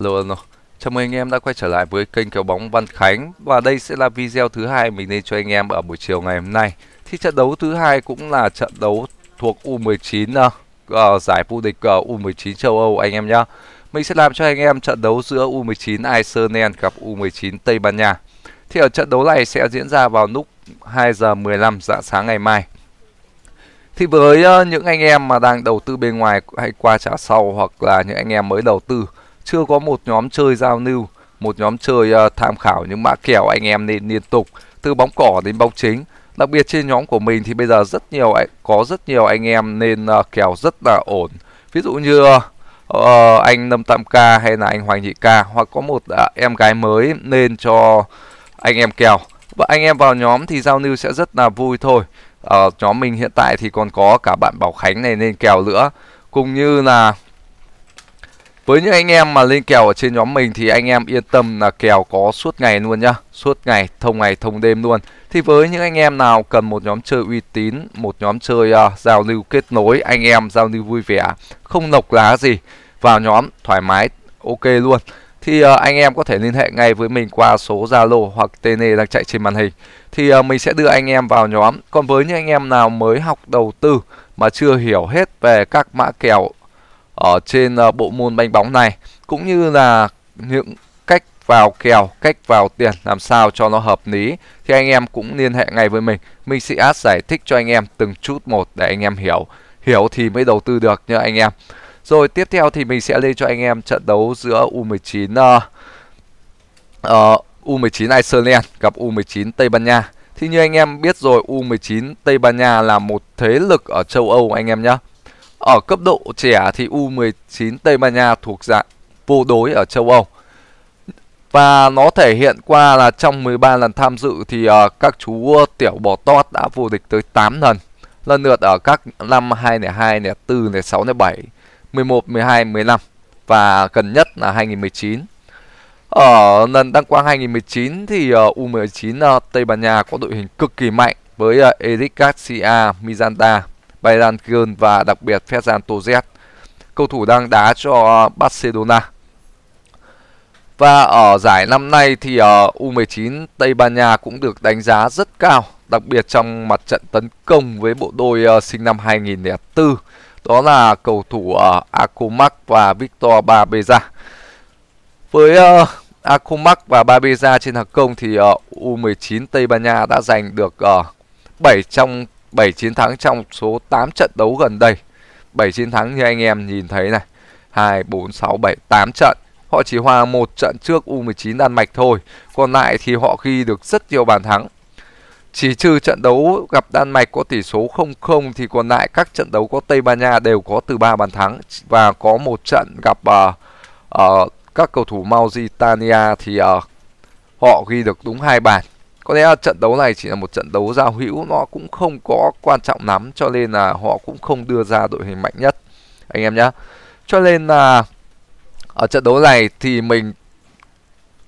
Alo alo. Chào mừng anh em đã quay trở lại với kênh kèo bóng Văn Khánh và đây sẽ là video thứ hai mình lên cho anh em ở buổi chiều ngày hôm nay. Thì trận đấu thứ hai cũng là trận đấu thuộc U19 uh, ờ, ờ, giải vô địch ờ, uh, U19 châu Âu anh em nhé. Mình sẽ làm cho anh em trận đấu giữa U19 Iceland gặp U19 Tây Ban Nha. Thì ở trận đấu này sẽ diễn ra vào lúc 2 giờ 15 dạng sáng ngày mai. Thì với uh, những anh em mà đang đầu tư bên ngoài hay qua trả sau hoặc là những anh em mới đầu tư chưa có một nhóm chơi giao lưu, một nhóm chơi uh, tham khảo những mã kèo anh em nên liên tục từ bóng cỏ đến bóng chính. Đặc biệt trên nhóm của mình thì bây giờ rất nhiều có rất nhiều anh em nên uh, kèo rất là ổn. Ví dụ như uh, anh Lâm Tam Ca hay là anh Hoàng Nhị Ca hoặc có một uh, em gái mới nên cho anh em kèo. Và anh em vào nhóm thì giao lưu sẽ rất là vui thôi. uh, nhóm mình hiện tại thì còn có cả bạn Bảo Khánh này nên kèo nữa. Cũng như là với những anh em mà lên kèo ở trên nhóm mình thì anh em yên tâm là kèo có suốt ngày luôn nhá. Suốt ngày, thông ngày, thông đêm luôn. Thì với những anh em nào cần một nhóm chơi uy tín Một nhóm chơi uh, giao lưu kết nối Anh em giao lưu vui vẻ Không nộc lá gì Vào nhóm thoải mái ok luôn. Thì uh, anh em có thể liên hệ ngay với mình qua số Zalo hoặc tên đang chạy trên màn hình. Thì uh, mình sẽ đưa anh em vào nhóm. Còn với những anh em nào mới học đầu tư Mà chưa hiểu hết về các mã kèo ở trên ờ, bộ môn banh bóng này cũng như là những cách vào kèo, cách vào tiền làm sao cho nó hợp lý thì anh em cũng liên hệ ngay với mình. Mình sẽ giải thích cho anh em từng chút một để anh em hiểu. Hiểu thì mới đầu tư được nhá anh em. Rồi tiếp theo thì mình sẽ lên cho anh em trận đấu giữa U19 uh, uh, U19 Iceland gặp U19 Tây Ban Nha. Thì như anh em biết rồi U19 Tây Ban Nha là một thế lực ở châu Âu anh em nhé. Ở cấp độ trẻ thì U19 Tây Ban Nha thuộc dạng vô đối ở châu Âu. Và nó thể hiện qua là trong 13 lần tham dự thì uh, các chú tiểu bò tót đã vô địch tới 8 lần. Lần lượt ở các năm 2002, 2004, 2006, 2007, 11, 12, 15 và gần nhất là 2019. Ở lần đăng quang 2019 thì uh, U19 uh, Tây Ban Nha có đội hình cực kỳ mạnh với ờ, uh, Eric Garcia, Miranda, Bayern Gun và đặc biệt Ferran Torres, cầu thủ đang đá cho Barcelona. Và ở giải năm nay thì ờ, U19 Tây Ban Nha cũng được đánh giá rất cao, đặc biệt trong mặt trận tấn công với bộ đôi ờ, sinh năm 2004. Đó là cầu thủ ờ, uh, Akumak và Victor Babeza. Với uh, Akumak và Babeza trên hàng công thì U19 Tây Ban Nha đã giành được 7 trong 7 chiến thắng trong số 8 trận đấu gần đây. 7 chiến thắng như anh em nhìn thấy này. 2, 4, 6, 7, 8 trận. Họ chỉ hòa một trận trước U19 Đan Mạch thôi. Còn lại thì họ ghi được rất nhiều bàn thắng. Chỉ trừ trận đấu gặp Đan Mạch có tỷ số 0-0 thì còn lại các trận đấu có Tây Ban Nha đều có từ 3 bàn thắng và có một trận gặp uh, uh, các cầu thủ Mauritania thì uh, họ ghi được đúng hai bàn có lẽ trận đấu này chỉ là một trận đấu giao hữu, nó cũng không có quan trọng lắm, cho nên là họ cũng không đưa ra đội hình mạnh nhất. Anh em nhé cho nên là ở trận đấu này thì mình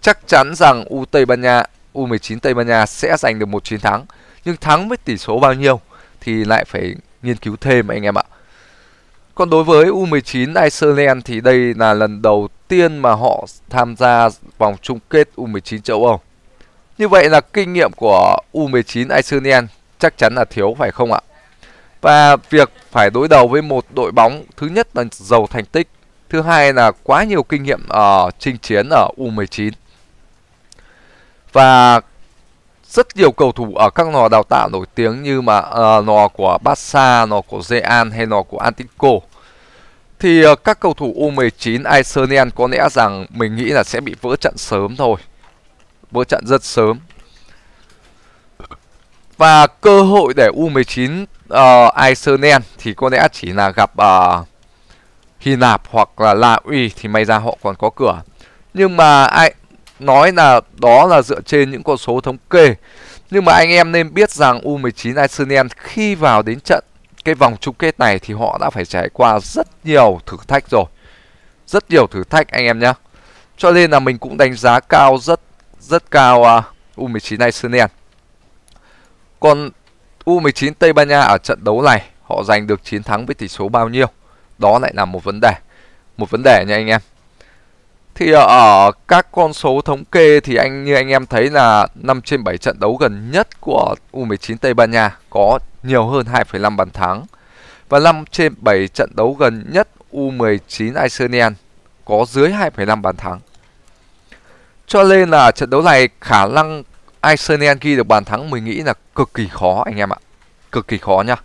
chắc chắn rằng U Tây Ban Nha U19 Tây Ban Nha sẽ giành được một chiến thắng. Nhưng thắng với tỷ số bao nhiêu thì lại phải nghiên cứu thêm anh em ạ. Còn đối với U19 Iceland thì đây là lần đầu tiên mà họ tham gia vòng chung kết U19 châu Âu như vậy là kinh nghiệm của U19 Iceland chắc chắn là thiếu phải không ạ? Và việc phải đối đầu với một đội bóng thứ nhất là giàu thành tích, thứ hai là quá nhiều kinh nghiệm ở chinh chiến ở U19. Và rất nhiều cầu thủ ở các lò đào tạo nổi tiếng như mà uh, lò của Barca, lò của Real hay lò của Atletico thì uh, các cầu thủ U19 Iceland có lẽ rằng mình nghĩ là sẽ bị vỡ trận sớm thôi vỡ trận rất sớm và cơ hội để U19 uh, ờ, Iceland thì có lẽ chỉ là gặp uh, Hy Lạp hoặc là La Uy thì may ra họ còn có cửa. Nhưng mà ai nói là đó là dựa trên những con số thống kê. Nhưng mà anh em nên biết rằng U19 Iceland khi vào đến trận cái vòng chung kết này thì họ đã phải trải qua rất nhiều thử thách rồi. Rất nhiều thử thách anh em nhé. Cho nên là mình cũng đánh giá cao rất rất cao uh, U19 Iceland. Còn U19 Tây Ban Nha ở trận đấu này họ giành được chiến thắng với tỷ số bao nhiêu? Đó lại là một vấn đề. Một vấn đề nha anh em. Thì ở các con số thống kê thì anh như anh em thấy là 5 trên 7 trận đấu gần nhất của U19 Tây Ban Nha có nhiều hơn 2,5 bàn thắng. Và 5 trên 7 trận đấu gần nhất U19 Iceland có dưới 2,5 bàn thắng. Cho nên là trận đấu này khả năng Iceland ghi được bàn thắng mình nghĩ là cực kỳ khó anh em ạ. Cực kỳ khó nhá.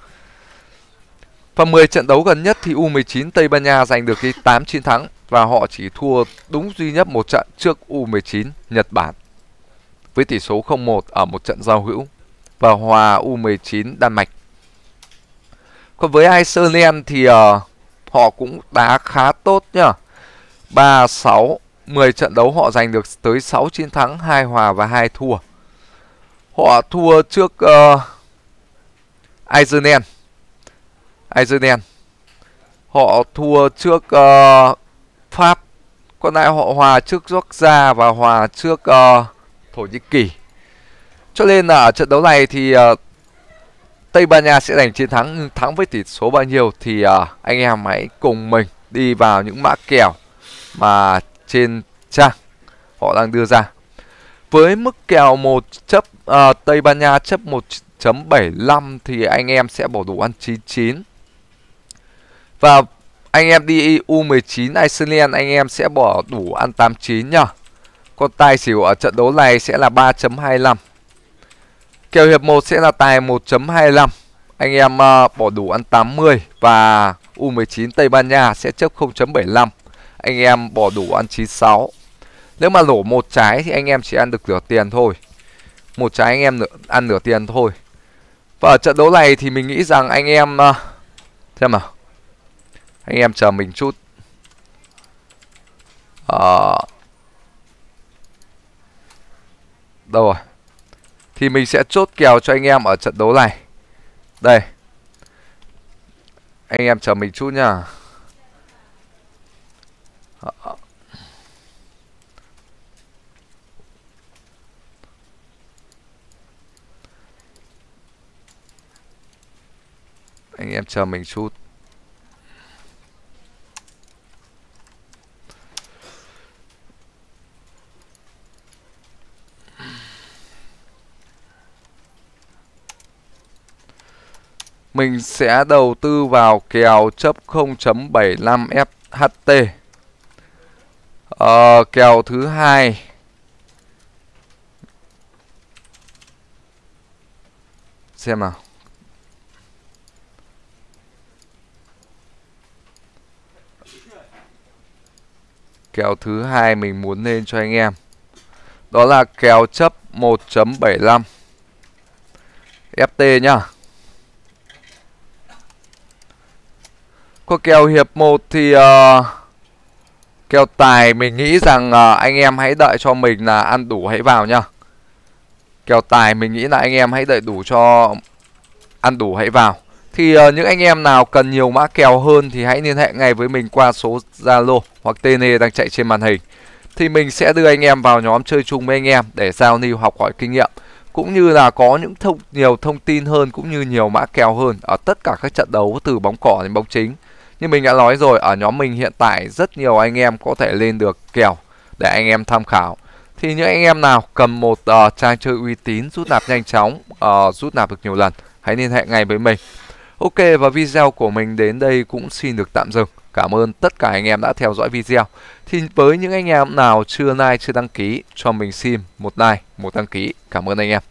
Phần 10 trận đấu gần nhất thì U19 Tây Ban Nha giành được cái 8 chiến thắng và họ chỉ thua đúng duy nhất một trận trước U19 Nhật Bản với tỷ số 0-1 ở một trận giao hữu và hòa U19 Đan Mạch. Còn với Iceland thì uh, họ cũng đá khá tốt nhá. 3 6 10 trận đấu họ giành được tới 6 chiến thắng, 2 hòa và 2 thua. Họ thua trước ờ, uh, Iceland. Iceland. Họ thua trước uh, Pháp. Còn lại họ hòa trước Georgia và hòa trước uh, Thổ Nhĩ Kỳ. Cho nên là ở trận đấu này thì uh, Tây Ban Nha sẽ giành chiến thắng thắng với tỷ số bao nhiêu thì uh, anh em hãy cùng mình đi vào những mã kèo mà trên trang họ đang đưa ra. Với mức kèo 1 chấp uh, Tây Ban Nha chấp 1.75 thì anh em sẽ bỏ đủ ăn 99. Và anh em đi U19 Iceland anh em sẽ bỏ đủ ăn 89 nhá. Còn tài xỉu ở trận đấu này sẽ là 3.25. Kèo hiệp 1 sẽ là tài 1.25. Anh em uh, bỏ đủ ăn 80 và U19 Tây Ban Nha sẽ chấp 0.75. Anh em bỏ đủ ăn 96. Nếu mà lỗ một trái thì anh em chỉ ăn được nửa tiền thôi. Một trái anh em nửa, ăn nửa tiền thôi. Và ở trận đấu này thì mình nghĩ rằng anh em uh, xem nào. Anh em chờ mình chút. à, đâu rồi? Thì mình sẽ chốt kèo cho anh em ở trận đấu này. Đây. Anh em chờ mình chút nha. Em chờ mình chút. Mình sẽ đầu tư vào kèo chấp 0.75 FHT ờ, kèo thứ hai. Xem nào. Kèo thứ hai mình muốn lên cho anh em. Đó là kèo chấp 1.75 FT nhá. Có kèo hiệp 1 thì ờ, uh, kèo tài mình nghĩ rằng uh, anh em hãy đợi cho mình là ăn đủ hãy vào nhá. Kèo tài mình nghĩ là anh em hãy đợi đủ cho ăn đủ hãy vào thì uh, những anh em nào cần nhiều mã kèo hơn thì hãy liên hệ ngay với mình qua số Zalo hoặc TN đang chạy trên màn hình. Thì mình sẽ đưa anh em vào nhóm chơi chung với anh em để giao lưu học hỏi kinh nghiệm cũng như là có những thông nhiều thông tin hơn cũng như nhiều mã kèo hơn ở tất cả các trận đấu từ bóng cỏ đến bóng chính. Như mình đã nói rồi, ở nhóm mình hiện tại rất nhiều anh em có thể lên được kèo để anh em tham khảo. Thì những anh em nào cầm một uh, trang chơi uy tín, rút nạp nhanh chóng, uh, rút nạp được nhiều lần, hãy liên hệ ngay với mình. Ok và video của mình đến đây cũng xin được tạm dừng. Cảm ơn tất cả anh em đã theo dõi video. Thì với những anh em nào chưa like, chưa đăng ký, cho mình xin một like, một đăng ký. Cảm ơn anh em.